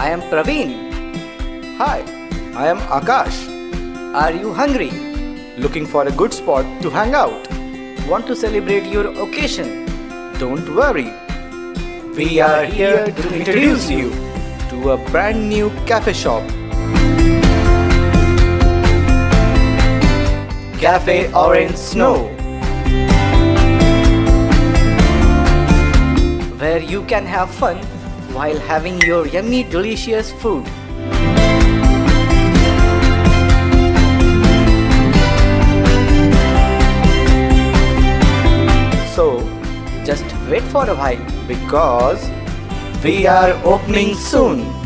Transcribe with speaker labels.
Speaker 1: I am Praveen.
Speaker 2: Hi, I am Akash.
Speaker 1: Are you hungry?
Speaker 2: Looking for a good spot to hang out?
Speaker 1: Want to celebrate your occasion?
Speaker 2: Don't worry. We are here to introduce you to a brand new cafe shop. Cafe Orange Snow.
Speaker 1: Where you can have fun while having your yummy delicious food.
Speaker 2: So,
Speaker 1: Just wait for a while.
Speaker 2: because we are opening soon.